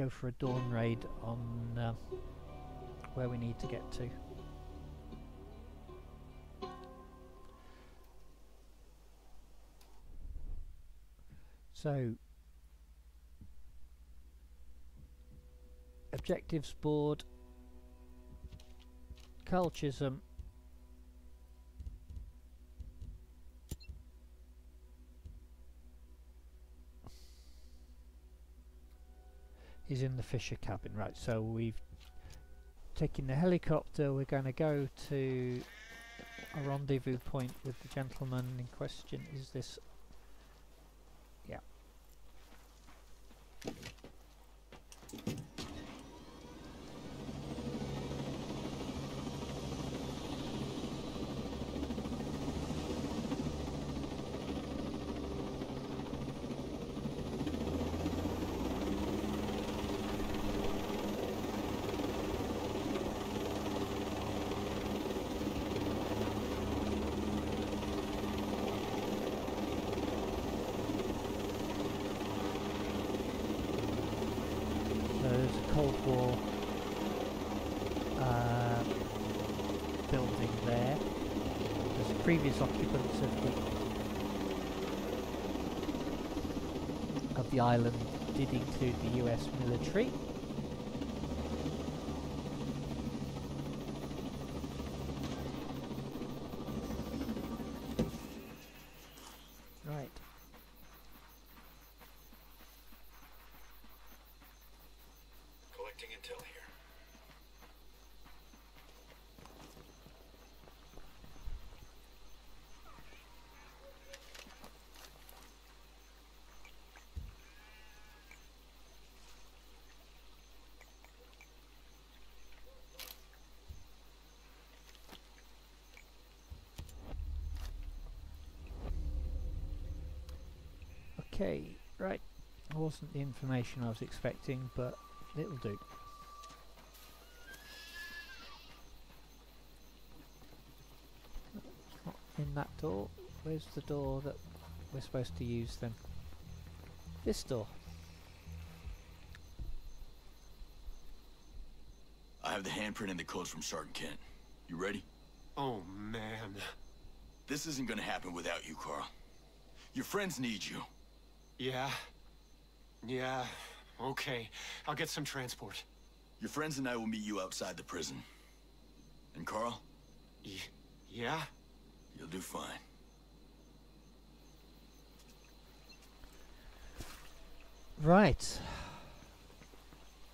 go for a dawn raid on uh, where we need to get to. So, objectives board, Carl Chisholm, is in the Fisher cabin. Right, so we've taken the helicopter. We're going to go to a rendezvous point with the gentleman in question. Is this... Yeah. A Cold War uh, building there. There's previous occupants of the of the island did include the US military. Okay, right. It Wasn't the information I was expecting, but it'll do. Not in that door. Where's the door that we're supposed to use then? This door. I have the handprint and the codes from Sergeant Kent. You ready? Oh, man. This isn't gonna happen without you, Carl. Your friends need you. Yeah? Yeah, okay. I'll get some transport. Your friends and I will meet you outside the prison. And Carl, Y yeah? you'll do fine. Right.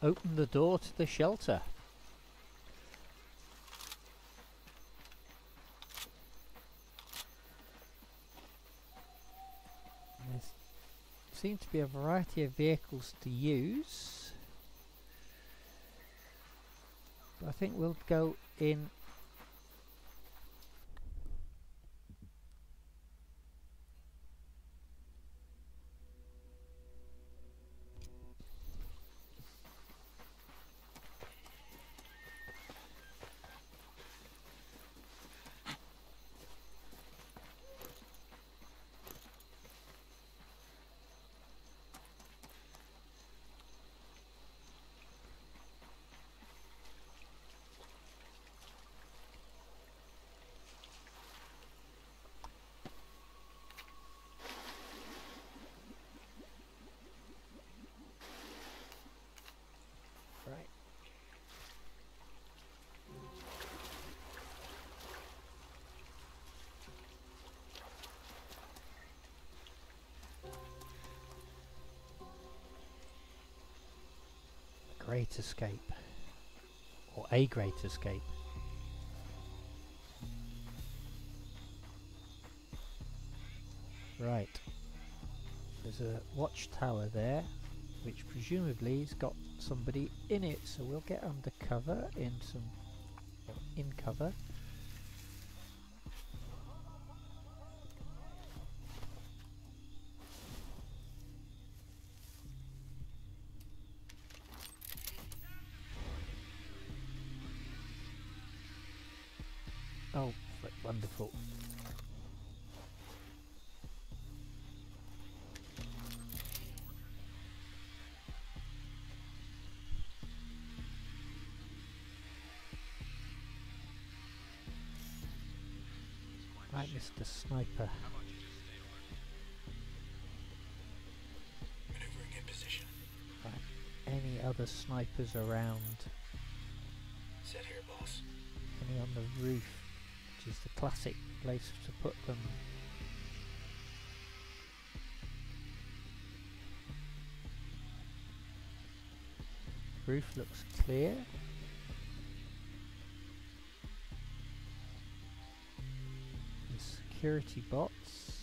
Open the door to the shelter. There seem to be a variety of vehicles to use. But I think we'll go in Right. The Great Escape. Or A Great Escape. Right. There's a watchtower there which presumably has got somebody in it. So we'll get under cover in some in cover. Mr. Sniper. Maneuvering in position. Any other snipers around? Set here, boss. Any on the roof? Which is the classic place to put them. Roof looks clear. Security bots.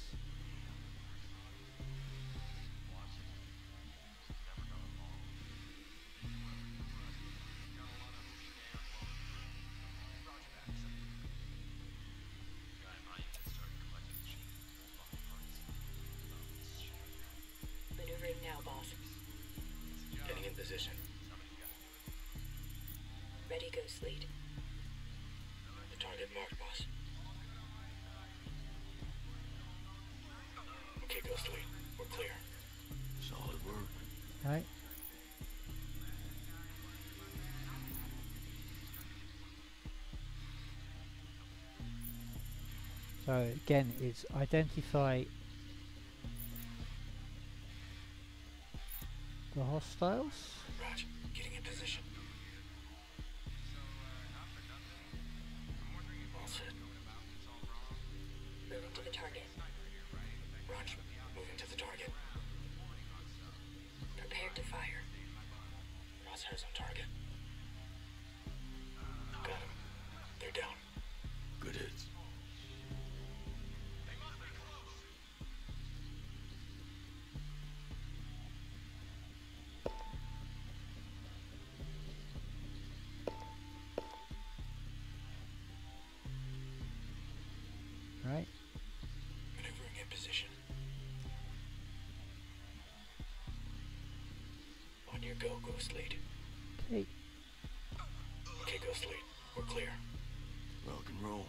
So again, it's identify the hostiles. Your go, Ghost Lead. Okay. Okay, Ghost Lead. We're clear. Rock and roll.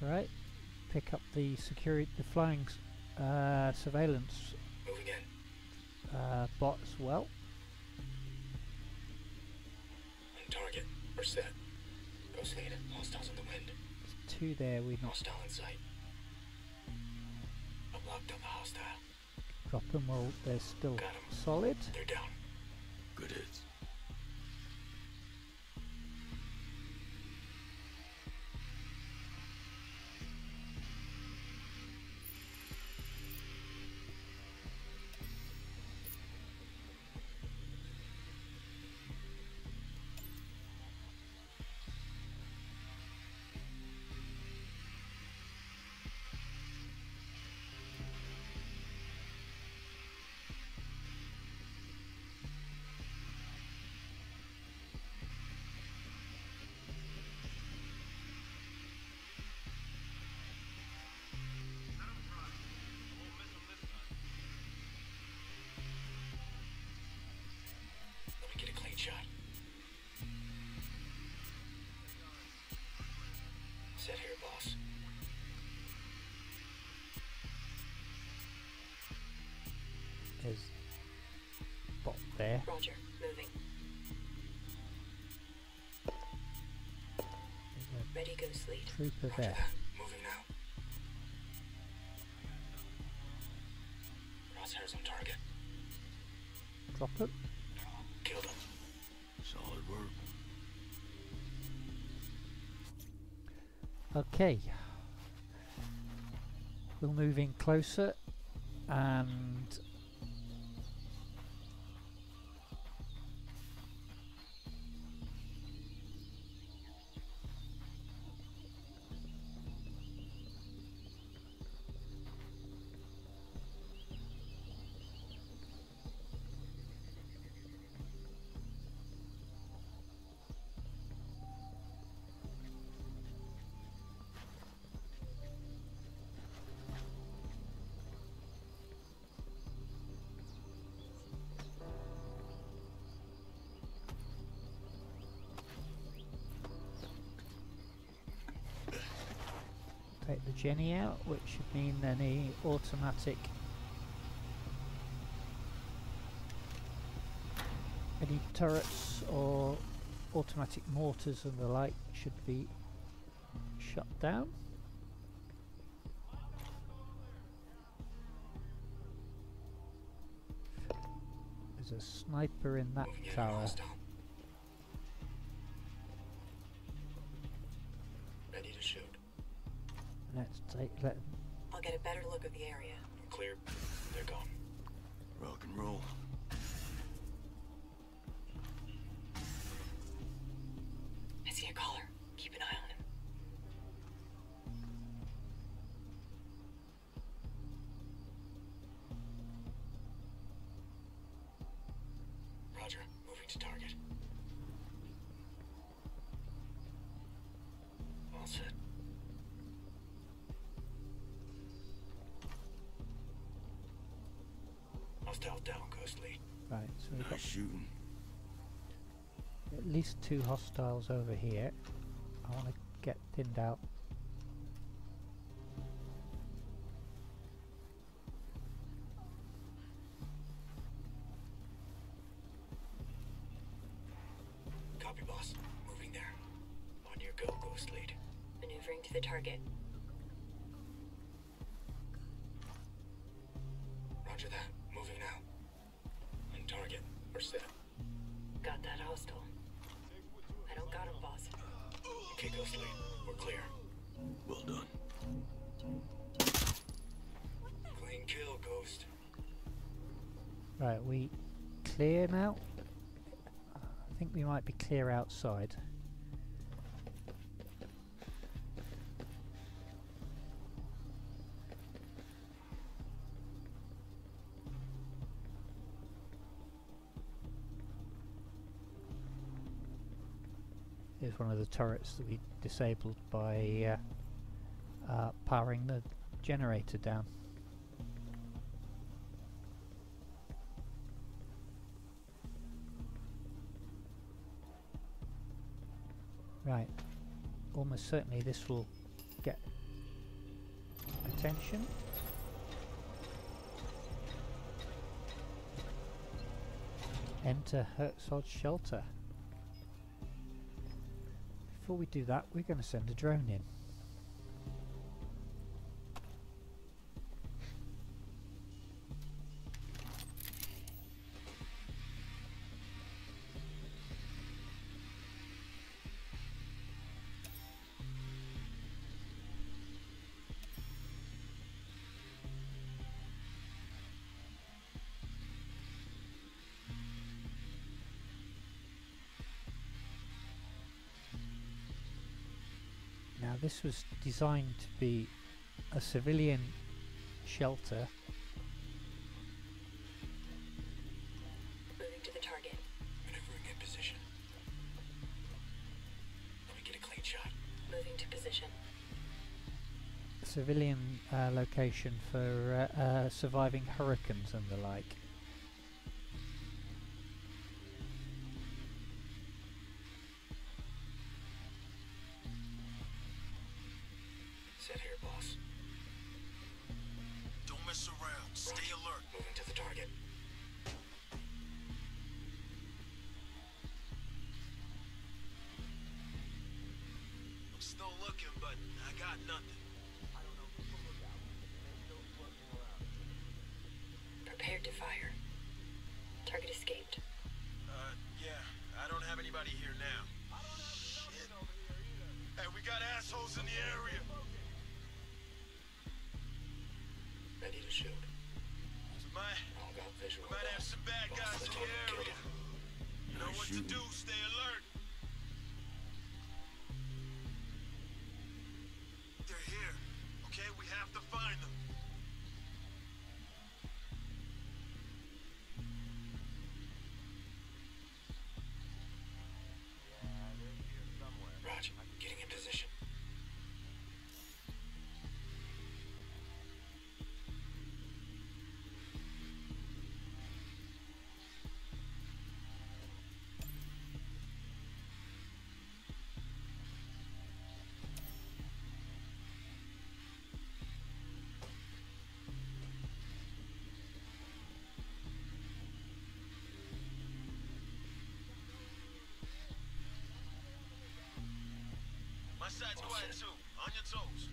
Right. Pick up the security, the flying uh, surveillance Moving in. uh, bot as well. On target. We're set. Ghost Lead. Hostiles in the wind. There's two there. We not Hostile in sight. I've locked on the hostile. drop them while they're still solid. They're down. Good hits. There. Roger. Moving. Ready, Ghost Lead. a trooper Roger there. that. Moving now. Crosshairs on target. Drop it. Killed him. Solid work. Okay. We'll move in closer and Jenny out, which should mean any automatic any turrets or automatic mortars and the like should be shut down. There's a sniper in that tower. I'll get a better look of the area. I'm clear. They're gone. Rock and roll. Right. So we've got shooting. at least two hostiles over here. I want to get thinned out. Copy, boss. Moving there. On your go, Ghost Lead. Maneuvering to the target. Clear outside. Here's one of the turrets that we disabled by uh, uh, powering the generator down. Right. Almost certainly this will get attention. Enter Herzog's shelter. Before we do that, we're going to send a drone in. This was designed to be a civilian shelter. Moving to the target. Maneuvering in position. Let me get a clean shot. Moving to position. civilian uh, location for uh, uh, surviving hurricanes and the like. Side's quiet too. On your toes.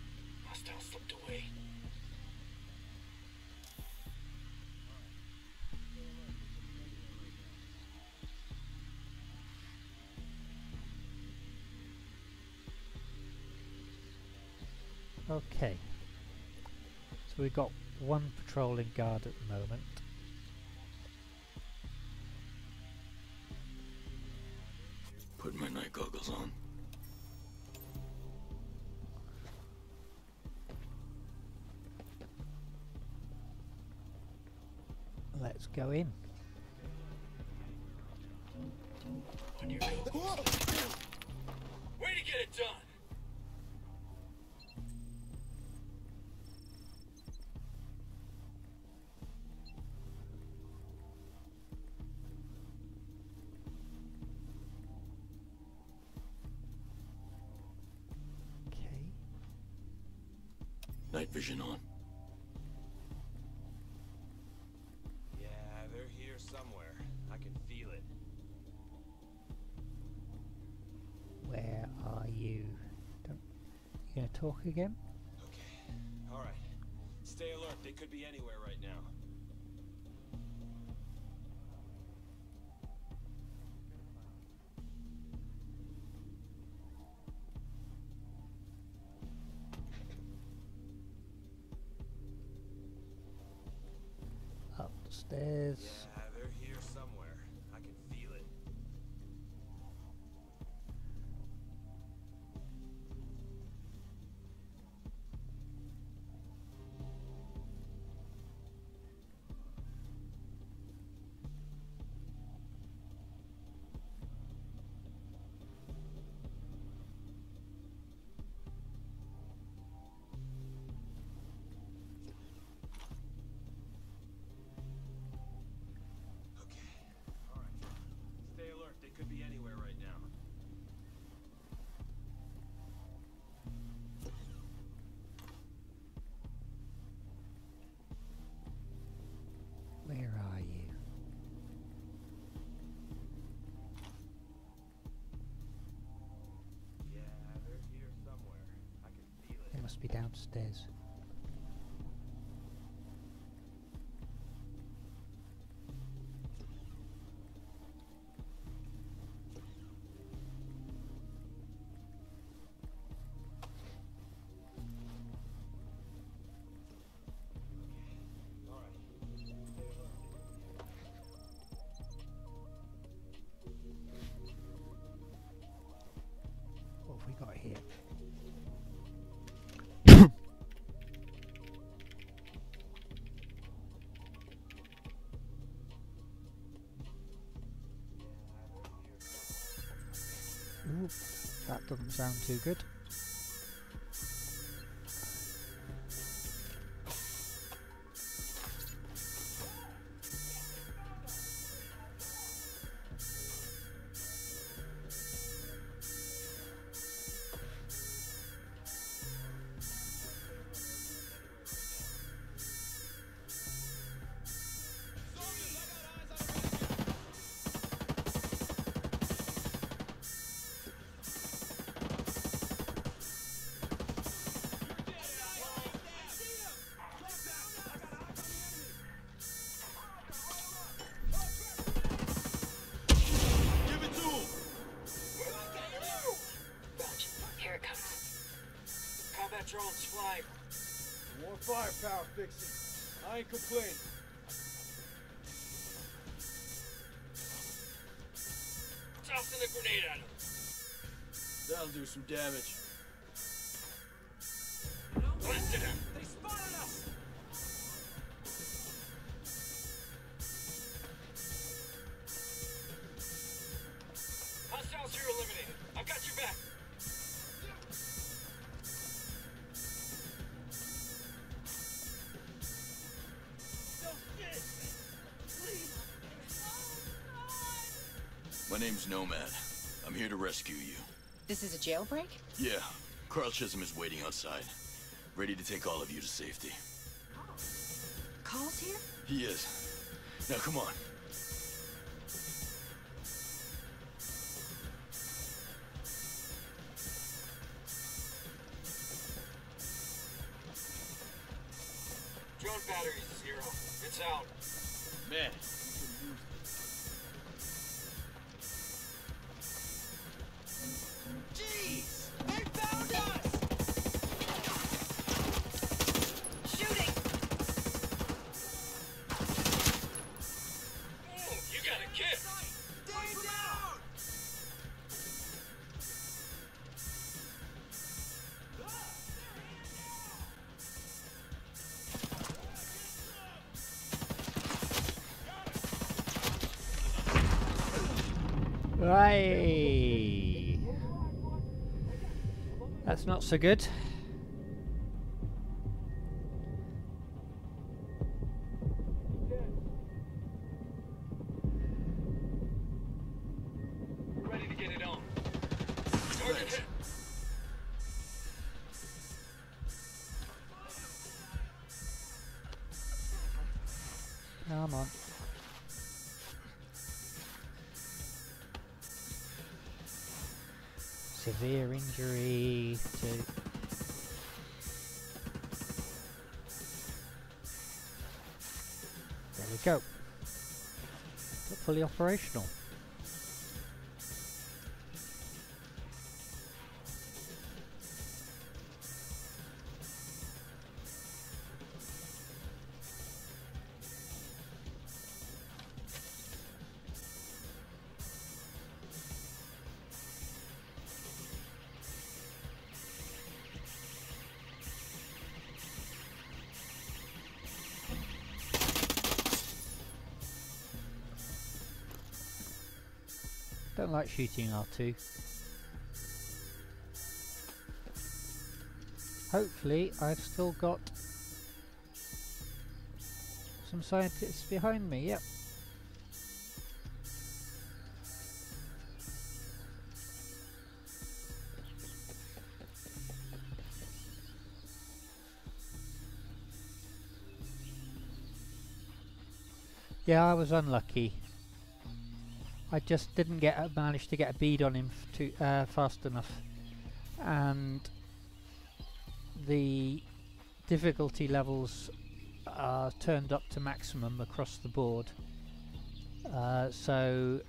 Hostile slipped away. Okay. So we've got one patrolling guard at the moment. Let's go in. Way to get it done! Talk again? Okay. All right. Stay alert. They could be anywhere right now. Could be anywhere right now. Where are you? Yeah, they're here somewhere. I can feel it. They must be downstairs. Doesn't sound too good. Drones flying. More firepower fixing. I ain't complaining. Tossing a grenade at him. That'll do some damage. jailbreak? Yeah. Carl Chisholm is waiting outside, ready to take all of you to safety. Carl's here? He is. Now come on. Drone battery zero. It's out. Man, so good. Severe injury to. There we go. Fully operational. Like shooting R2. Hopefully I've still got some scientists behind me, yep. Yeah, I was unlucky. I just didn't get manage to get a bead on him too uh, fast enough, and the difficulty levels are turned up to maximum across the board. Uh, so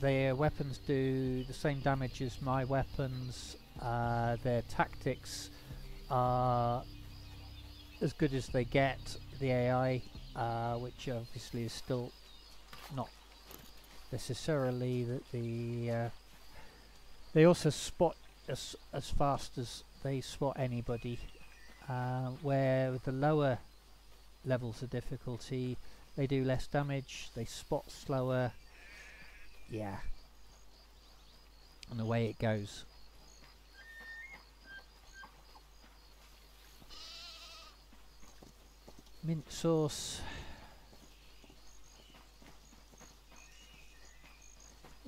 their weapons do the same damage as my weapons. Uh, their tactics are as good as they get. The AI, uh, which obviously is still not necessarily that the uh, they also spot as as fast as they spot anybody uh, where with the lower levels of difficulty they do less damage they spot slower. Yeah. And the way it goes. Mint sauce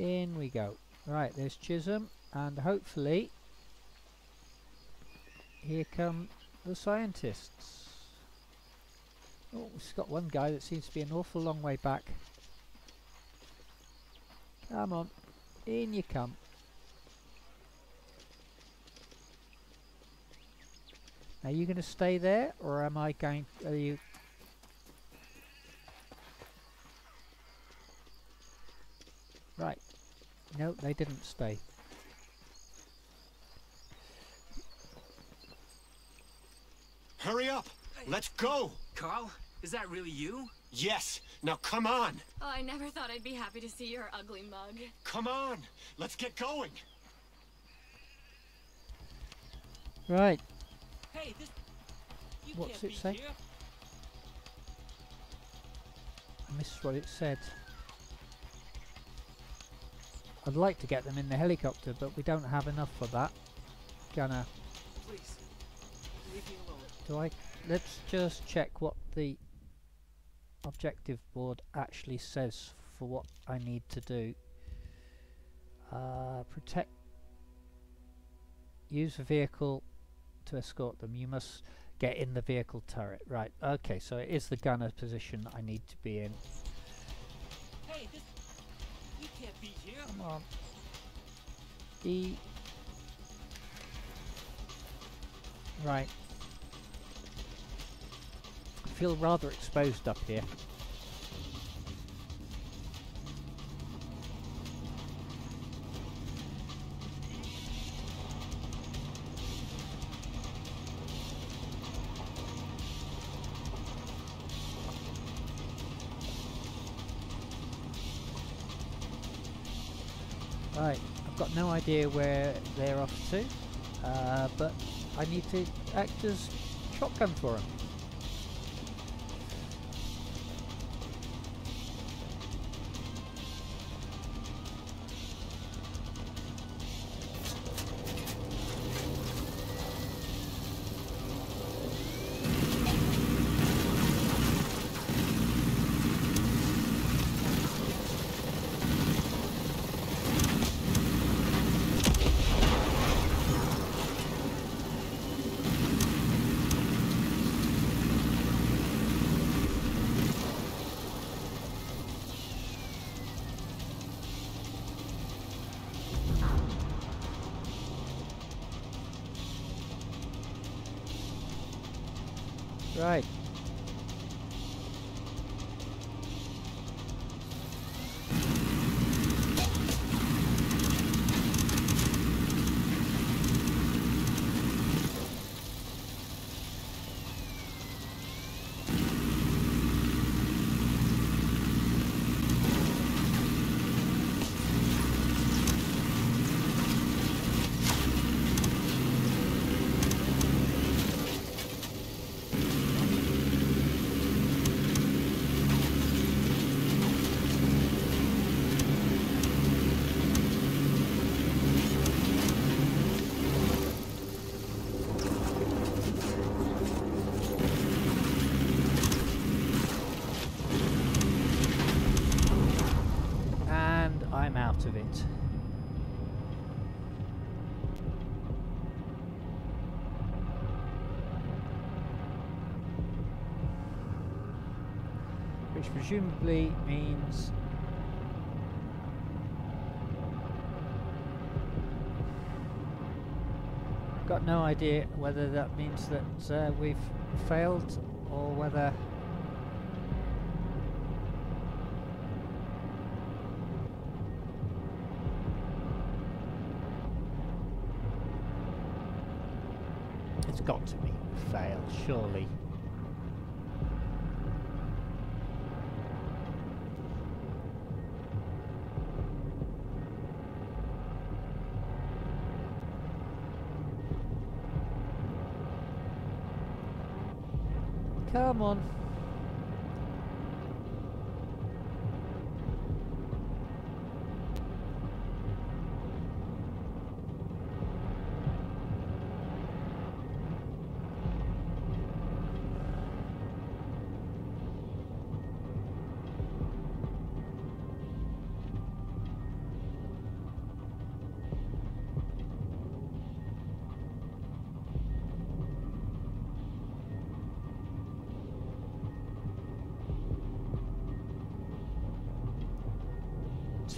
In we go. Right, there's Chisholm, and hopefully, here come the scientists. Oh, we've got one guy that seems to be an awful long way back. Come on, in you come. Are you going to stay there, or am I going? Are you? Right. No, they didn't stay. Hurry up! Let's go! Carl, is that really you? Yes! Now come on! Oh, I never thought I'd be happy to see your ugly mug. Come on! Let's get going! Right. Hey, this. You What's can't it be say? here. I missed what it said. I'd like to get them in the helicopter, but we don't have enough for that. Gonna Please, leave me alone. do I? Let's just check what the objective board actually says for what I need to do. Uh, protect. Use the vehicle to escort them. You must get in the vehicle turret. Right. Okay. So it is the gunner position I need to be in. Come on. Right. I feel rather exposed up here. No idea where they're off to, uh, but I need to act as shotgun for them. Right. Out of it. Which presumably means I've got no idea whether that means that uh, we've failed or whether It's got to be fail, surely. Come on.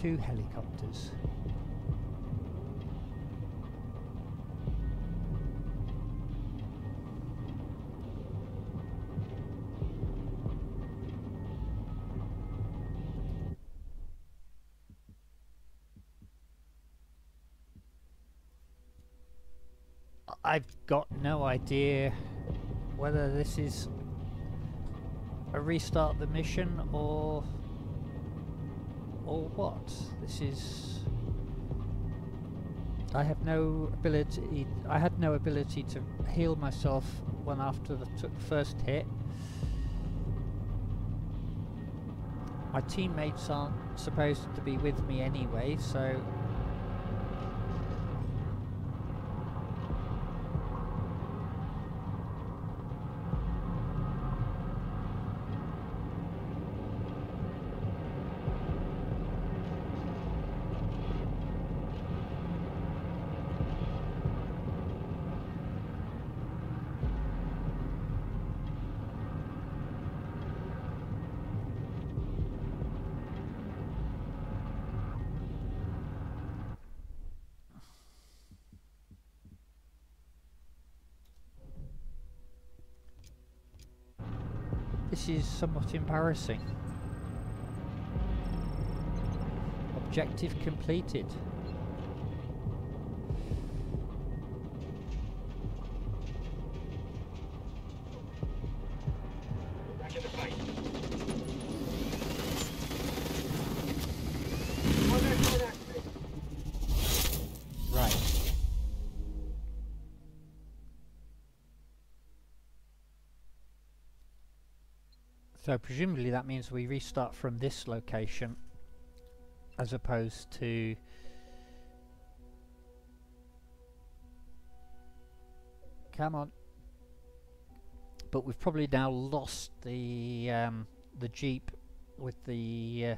Two helicopters. I've got no idea whether this is a restart of the mission or or what? This is I have no ability I had no ability to heal myself when after the first hit. My teammates aren't supposed to be with me anyway, so This is somewhat embarrassing. Objective completed. So presumably that means we restart from this location as opposed to Come on. But we've probably now lost the um, the jeep with the uh,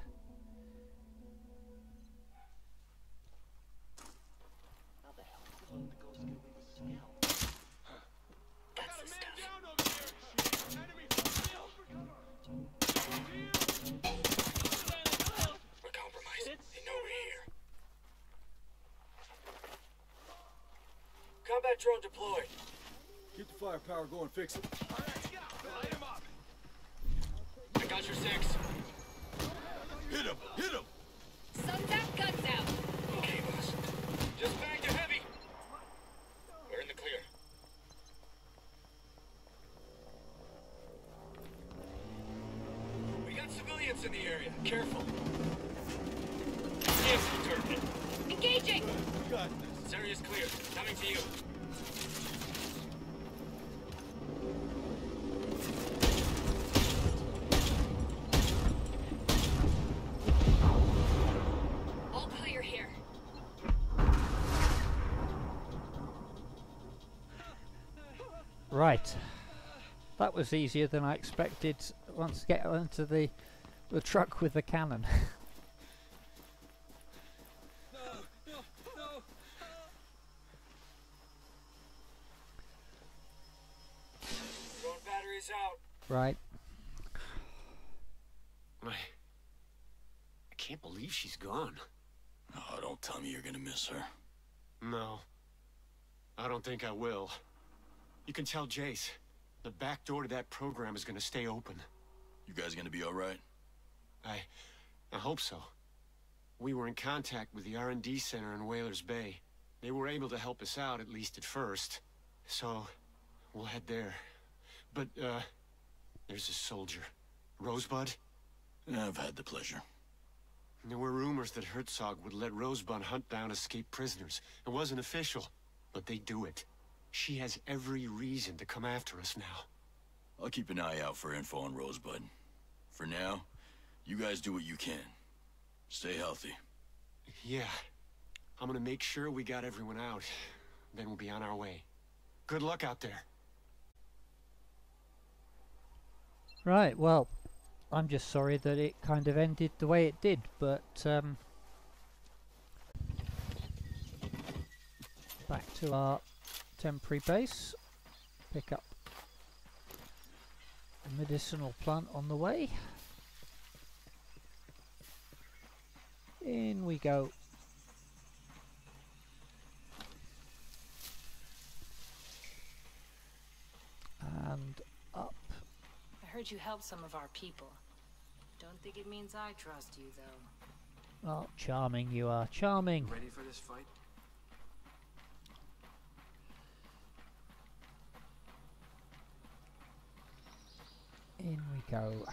That's the stuff. We're compromised. They know we're here. Combat drone deployed. Keep the firepower going, fix it. I got your six. Hit him! Hit him! Sun's out, guns out. Okay, boss. Just bang the heavy. We're in the clear. We got civilians in the area. Careful. Yes, turned Engaging! Got this. This area's clear. Coming to you. Right. That was easier than I expected once to get onto the the truck with the cannon. Drone batteries out. right. I, I can't believe she's gone. Oh, don't tell me you're gonna miss her. No. I don't think I will. You can tell Jace. The back door to that program is gonna stay open. You guys gonna be alright? I... I hope so. We were in contact with the R&D center in Whalers Bay. They were able to help us out, at least at first. So, we'll head there. But, uh... There's a soldier. Rosebud? I've had the pleasure. There were rumors that Herzog would let Rosebud hunt down escaped prisoners. It wasn't official, but they do it. She has every reason to come after us now. I'll keep an eye out for info on Rosebud. For now, you guys do what you can. Stay healthy. Yeah. I'm gonna make sure we got everyone out. Then we'll be on our way. Good luck out there. Right, well, I'm just sorry that it kind of ended the way it did, but um, back to our temporary base. Pick up a medicinal plant on the way. In we go. And up. I heard you helped some of our people. Don't think it means I trust you, though. Oh, charming you are, charming. Ready for this fight? In we go. You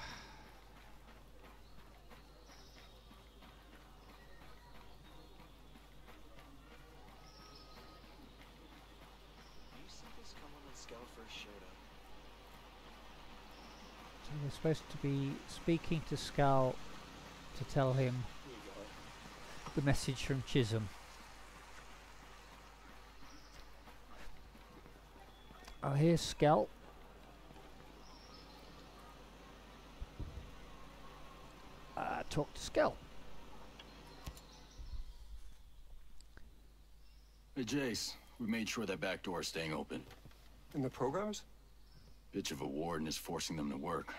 see this coming when Scout first showed up? So we're supposed to be speaking to Skell to tell him the message from Chisholm. Oh, here's Skell. Uh, talk to Skell. Hey, Jace, we made sure that back door is staying open. And the programs? Bitch of a warden is forcing them to work.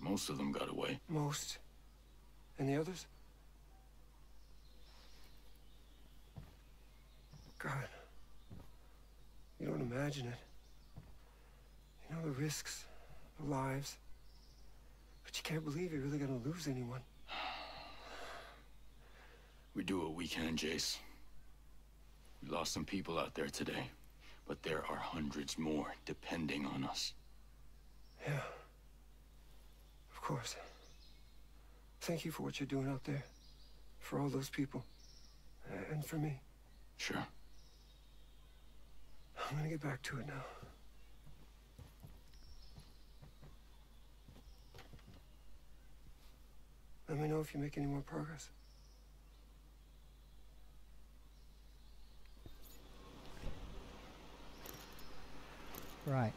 Most of them got away. Most. And the others? God. You don't imagine it. You know the risks, the lives, But you can't believe you're really gonna lose anyone. We do what we can, Jace. We lost some people out there today, but there are hundreds more depending on us. Yeah. Of course. Thank you for what you're doing out there. For all those people. And for me. Sure. I'm gonna get back to it now. Let me know if you make any more progress. Right.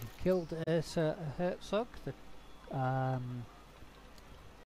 We killed Ursa Herzog, the um,